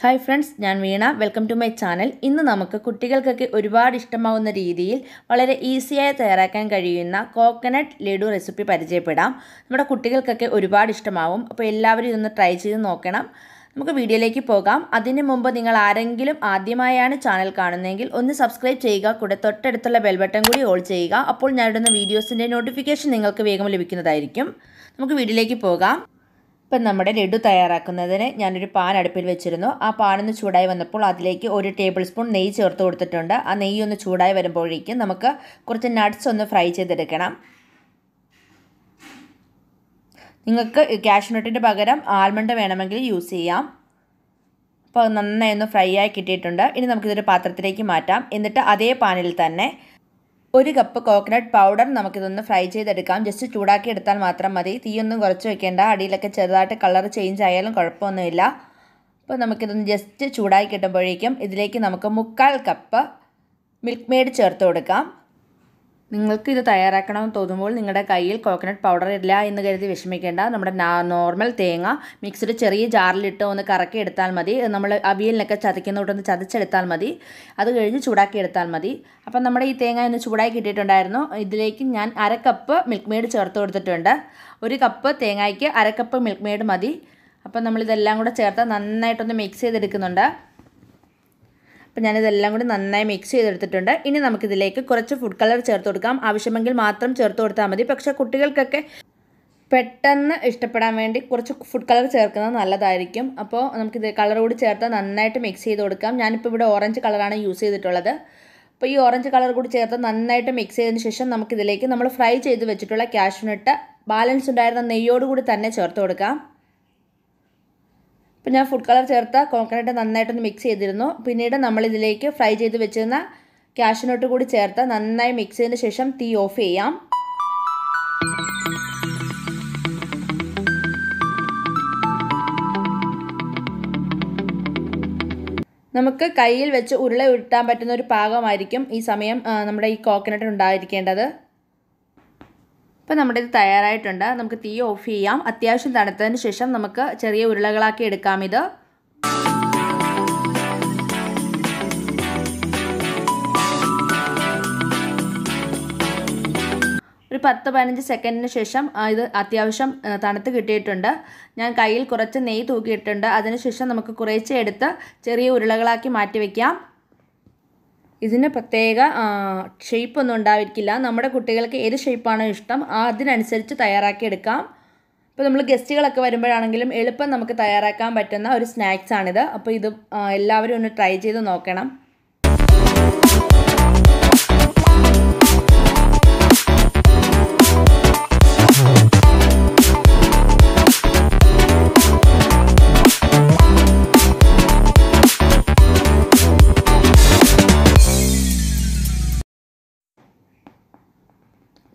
Hi friends ഞാൻ Veena. Welcome to my channel ഇന്ന് നമുക്ക് കുട്ടികൾക്കൊക്കെ ഒരുപാട് ഇഷ്ടമാവുന്ന രീതിയിൽ വളരെ ഈസിയായി തയ്യാറാക്കാൻ കഴിയുന്ന കോക്കനട്ട് ലഡു റെസിപ്പി പരിചയപ്പെടാം. നമ്മുടെ കുട്ടികൾക്കൊക്കെ ഒരുപാട് ഇഷ്ടമാവും. അപ്പോൾ എല്ലാവരും ഇതൊന്ന് ട്രൈ ചെയ്ത് നോക്കണം. നമുക്ക് വീഡിയോയിലേക്ക് പോകാം. അതിന് മുമ്പ് നിങ്ങൾ ആരെങ്കിലും ആദ്യമായാണ് ചാനൽ കാണുന്നതെങ്കിൽ ഒന്ന് സബ്സ്ക്രൈബ് ചെയ്യുക. കൂടെ തൊട്ടടുത്തുള്ള ബെൽബട്ടൺ കൂടി ഓൾ ചെയ്യുക. അപ്പോൾ ഞാൻ ഇടുന്ന വീഡിയോസിന്റെ നോട്ടിഫിക്കേഷൻ നിങ്ങൾക്ക് വേഗം ലഭിക്കുന്നതായിരിക്കും. നമുക്ക് വീഡിയോയിലേക്ക് പോകാം. ഇപ്പം നമ്മുടെ ലഡു തയ്യാറാക്കുന്നതിന് ഞാനൊരു പാൻ അടുപ്പിൽ വെച്ചിരുന്നു. ആ പാനൊന്ന് ചൂടായി വന്നപ്പോൾ അതിലേക്ക് ഒരു ടേബിൾ സ്പൂൺ നെയ്യ് ചേർത്ത് കൊടുത്തിട്ടുണ്ട്. ആ നെയ്യ് ഒന്ന് ചൂടായി വരുമ്പോഴേക്കും നമുക്ക് കുറച്ച് നട്ട്സ് ഒന്ന് ഫ്രൈ ചെയ്തെടുക്കണം. നിങ്ങൾക്ക് കാഷ്നട്ടിന്റെ പകരം ആൽമണ്ട് വേണമെങ്കിൽ യൂസ് ചെയ്യാം. അപ്പോൾ നന്നായി ഒന്ന് ഫ്രൈ ആയി കിട്ടിയിട്ടുണ്ട്. ഇനി നമുക്കിതൊരു പാത്രത്തിലേക്ക് മാറ്റാം. എന്നിട്ട് അതേ പാനിൽ തന്നെ ഒരു കപ്പ് കോക്കനട്ട് പൗഡർ നമുക്കിതൊന്ന് ഫ്രൈ ചെയ്തെടുക്കാം. ജസ്റ്റ് ചൂടാക്കി എടുത്താൽ മാത്രം മതി. തീയൊന്നും കുറച്ച് വെക്കേണ്ട. അടിയിലൊക്കെ ചെറുതായിട്ട് കളർ ചേഞ്ച് ആയാലും കുഴപ്പമൊന്നുമില്ല. അപ്പോൾ നമുക്കിതൊന്ന് ജസ്റ്റ് ചൂടാക്കി കിട്ടുമ്പോഴേക്കും ഇതിലേക്ക് നമുക്ക് മുക്കാൽ കപ്പ് മിൽക്ക് മെയ്ഡ് ചേർത്ത് കൊടുക്കാം. നിങ്ങൾക്ക് ഇത് തയ്യാറാക്കണമെന്ന് തോന്നുമ്പോൾ നിങ്ങളുടെ കയ്യിൽ കോക്കനട്ട് പൗഡർ ഇല്ല എന്ന് കരുതി വിഷമിക്കേണ്ട. നമ്മുടെ നോർമൽ തേങ്ങ മിക്സിഡ് ചെറിയ ജാറിലിട്ട് ഒന്ന് കറക്കി എടുത്താൽ മതി. നമ്മൾ അവിയലിനൊക്കെ ചതയ്ക്കുന്നോട്ടൊന്ന് ചതച്ചെടുത്താൽ മതി. അത് കഴിഞ്ഞ് ചൂടാക്കി എടുത്താൽ മതി. അപ്പം നമ്മുടെ ഈ തേങ്ങ ഒന്ന് ചൂടാക്കി കിട്ടിയിട്ടുണ്ടായിരുന്നു. ഇതിലേക്ക് ഞാൻ അര കപ്പ് മിൽക്ക് മെയ്ഡ് ചേർത്ത് കൊടുത്തിട്ടുണ്ട്. ഒരു കപ്പ് തേങ്ങയ്ക്ക് അര കപ്പ് മിൽക്ക് മെയ്ഡ് മതി. അപ്പം നമ്മളിതെല്ലാം കൂടെ ചേർത്ത് നന്നായിട്ടൊന്ന് മിക്സ് ചെയ്തെടുക്കുന്നുണ്ട്. അപ്പോൾ ഞാനിതെല്ലാം കൂടി നന്നായി മിക്സ് ചെയ്തെടുത്തിട്ടുണ്ട്. ഇനി നമുക്കിതിലേക്ക് കുറച്ച് ഫുഡ് കളർ ചേർത്ത് കൊടുക്കാം. ആവശ്യമെങ്കിൽ മാത്രം ചേർത്ത് കൊടുത്താൽ മതി. പക്ഷേ കുട്ടികൾക്കൊക്കെ പെട്ടെന്ന് ഇഷ്ടപ്പെടാൻ വേണ്ടി കുറച്ച് ഫുഡ് കളർ ചേർക്കുന്നത് നല്ലതായിരിക്കും. അപ്പോൾ നമുക്കിത് കളർ കൂടി ചേർത്ത് നന്നായിട്ട് മിക്സ് ചെയ്ത് കൊടുക്കാം. ഞാനിപ്പോൾ ഇവിടെ ഓറഞ്ച് കളറാണ് യൂസ് ചെയ്തിട്ടുള്ളത്. അപ്പോൾ ഈ ഓറഞ്ച് കളർ കൂടി ചേർത്ത് നന്നായിട്ട് മിക്സ് ചെയ്തതിന് ശേഷം നമുക്കിതിലേക്ക് നമ്മൾ ഫ്രൈ ചെയ്ത് വെച്ചിട്ടുള്ള കാഷ്യൂനട്ട് ബാലൻസ് ഉണ്ടായിരുന്ന നെയ്യോടുകൂടി തന്നെ ചേർത്ത് കൊടുക്കാം. അപ്പോൾ ഞാൻ ഫുഡ് കളർ ചേർത്ത കോക്കനട്ട് നന്നായിട്ടൊന്ന് മിക്സ് ചെയ്തിരുന്നു. പിന്നീട് നമ്മളിതിലേക്ക് ഫ്രൈ ചെയ്ത് വെച്ചിരുന്ന കാഷ്യൂനട്ട് കൂടി ചേർത്ത് നന്നായി മിക്സ് ചെയ്തതിന് ശേഷം തീ ഓഫ് ചെയ്യാം. നമുക്ക് കയ്യിൽ വെച്ച് ഉരുള ഉരുട്ടാൻ പറ്റുന്ന ഒരു പാകമായിരിക്കും ഈ സമയം നമ്മുടെ ഈ കോക്കനട്ട് ഉണ്ടായിരിക്കേണ്ടത്. ഇപ്പോൾ നമ്മുടെ ഇത് തയ്യാറായിട്ടുണ്ട്. നമുക്ക് തീ ഓഫ് ചെയ്യാം. അത്യാവശ്യം തണുത്തതിന് ശേഷം നമുക്ക് ചെറിയ ഉരുളകളാക്കി എടുക്കാം ഇത്. ഒരു പത്ത് പതിനഞ്ച് സെക്കൻഡിന് ശേഷം ഇത് അത്യാവശ്യം തണുത്ത് കിട്ടിയിട്ടുണ്ട്. ഞാൻ കയ്യിൽ കുറച്ച് നെയ്യ് തൂക്കിയിട്ടുണ്ട്. അതിനുശേഷം നമുക്ക് കുറേശ്ശെ എടുത്ത് ചെറിയ ഉരുളകളാക്കി മാറ്റി വയ്ക്കാം ഇതിന് പ്രത്യേക ഷേപ്പൊന്നും ഉണ്ടായിരിക്കില്ല. നമ്മുടെ കുട്ടികൾക്ക് ഏത് ഷേപ്പാണോ ഇഷ്ടം അതിനനുസരിച്ച് തയ്യാറാക്കിയെടുക്കാം. ഇപ്പോൾ നമ്മൾ ഗസ്റ്റുകളൊക്കെ വരുമ്പോഴാണെങ്കിലും എളുപ്പം നമുക്ക് തയ്യാറാക്കാൻ പറ്റുന്ന ഒരു സ്നാക്സാണിത് അപ്പോൾ ഇത് എല്ലാവരും ഒന്ന് ട്രൈ ചെയ്ത് നോക്കണം.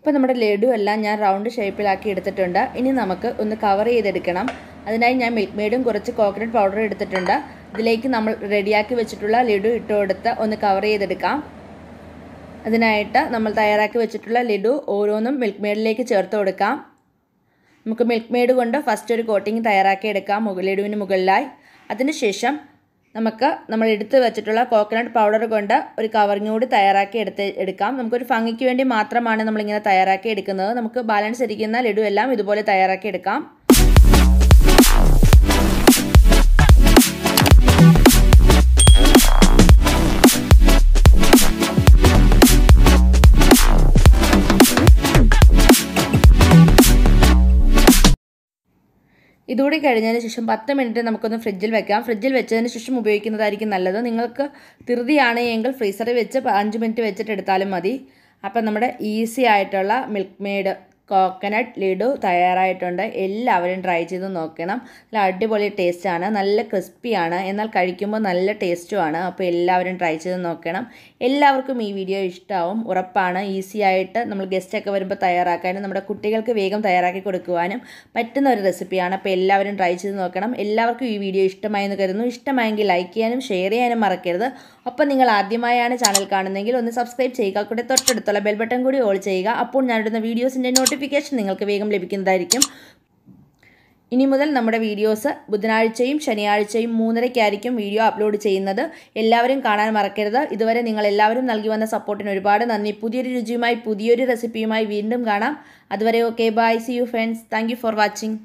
ഇപ്പോൾ നമ്മുടെ ലഡു എല്ലാം ഞാൻ റൗണ്ട് ഷേപ്പിലാക്കി എടുത്തിട്ടുണ്ട്. ഇനി നമുക്ക് ഒന്ന് കവർ ചെയ്തെടുക്കണം. അതിനായി ഞാൻ മിൽക്ക് മെയ്ഡും കുറച്ച് കോക്കനട്ട് പൗഡർ എടുത്തിട്ടുണ്ട്. ഇതിലേക്ക് നമ്മൾ റെഡിയാക്കി വെച്ചിട്ടുള്ള ലഡു ഇട്ട് കൊടുത്ത് ഒന്ന് കവർ ചെയ്തെടുക്കാം. അതിനായിട്ട് നമ്മൾ തയ്യാറാക്കി വെച്ചിട്ടുള്ള ലഡു ഓരോന്നും മിൽക്ക് മെയ്ഡിലേക്ക് ചേർത്ത് കൊടുക്കാം. നമുക്ക് മിൽക്ക് മെയ്ഡ് കൊണ്ട് ഫസ്റ്റ് ഒരു കോട്ടിങ് തയ്യാറാക്കി എടുക്കാം ലഡുവിന് മുകളിലായി. അതിനുശേഷം നമുക്ക് നമ്മൾ എടുത്ത് വെച്ചിട്ടുള്ള കോക്കനട്ട് പൗഡർ കൊണ്ട് ഒരു കവറിങ് കൂടി തയ്യാറാക്കി എടുത്ത് എടുക്കാം. നമുക്കൊരു ഭംഗിക്ക് വേണ്ടി മാത്രമാണ് നമ്മളിങ്ങനെ തയ്യാറാക്കി എടുക്കുന്നത്. നമുക്ക് ബാലൻസ് ഇരിക്കുന്ന ലഡു എല്ലാം ഇതുപോലെ തയ്യാറാക്കി എടുക്കാം. ഇതുകൂടി കഴിഞ്ഞതിന് ശേഷം പത്ത് മിനിറ്റ് നമുക്കൊന്ന് ഫ്രിഡ്ജിൽ വെക്കാം. ഫ്രിഡ്ജിൽ വെച്ചതിന് ശേഷം ഉപയോഗിക്കുന്നതായിരിക്കും നല്ലത്. നിങ്ങൾക്ക് തിരുതിയാണ് എങ്കിൽ ഫ്രീസറിൽ വെച്ച് അഞ്ച് മിനിറ്റ് വെച്ചിട്ട് എടുത്താലും മതി. അപ്പം നമ്മുടെ ഈസി ആയിട്ടുള്ള മിൽക്ക് മെയ്ഡ് കോക്കനട്ട് ലഡു തയ്യാറായിട്ടുണ്ട്. എല്ലാവരും ട്രൈ ചെയ്ത് നോക്കണം. നല്ല അടിപൊളി ടേസ്റ്റാണ് നല്ല ക്രിസ്പിയാണ് എന്നാൽ കഴിക്കുമ്പോൾ നല്ല ടേസ്റ്റുമാണ് അപ്പോൾ എല്ലാവരും ട്രൈ ചെയ്ത് നോക്കണം. എല്ലാവർക്കും ഈ വീഡിയോ ഇഷ്ടമാവും ഉറപ്പാണ്. ഈസി ആയിട്ട് നമ്മൾ ഗസ്റ്റൊക്കെ വരുമ്പോൾ തയ്യാറാക്കാനും നമ്മുടെ കുട്ടികൾക്ക് വേഗം തയ്യാറാക്കി കൊടുക്കുവാനും പറ്റുന്ന ഒരു റെസിപ്പിയാണ് അപ്പോൾ എല്ലാവരും ട്രൈ ചെയ്ത് നോക്കണം. എല്ലാവർക്കും ഈ വീഡിയോ ഇഷ്ടമായെന്ന് കരുതുന്നു. ഇഷ്ടമായെങ്കിൽ ലൈക്ക് ചെയ്യാനും ഷെയർ ചെയ്യാനും മറക്കരുത്. ഒപ്പം നിങ്ങൾ ആദ്യമായാണ് ചാനൽ കാണുന്നതെങ്കിൽ ഒന്ന് സബ്സ്ക്രൈബ് ചെയ്യുക. കൂടെ തൊട്ടടുത്തുള്ള ബെൽ ബട്ടൺ കൂടി ഓൾ ചെയ്യുക. അപ്പോൾ ഞാനിടുന്ന വീഡിയോസിന്റെ നോട്ടിഫിക്കേഷൻ നിങ്ങൾക്ക് വേഗം ലഭിക്കുന്നതായിരിക്കും. ഇനി മുതൽ നമ്മുടെ വീഡിയോസ് ബുധനാഴ്ചയും ശനിയാഴ്ചയും മൂന്നരയ്ക്കായിരിക്കും വീഡിയോ അപ്ലോഡ് ചെയ്യുന്നത്. എല്ലാവരും കാണാൻ മറക്കരുത്. ഇതുവരെ നിങ്ങൾ എല്ലാവരും നൽകി വന്ന സപ്പോർട്ടിന് ഒരുപാട് നന്ദി. പുതിയൊരു രുചിയുമായി പുതിയൊരു റെസിപ്പിയുമായി വീണ്ടും കാണാം. അതുവരെ okay bye see you friends thank for watching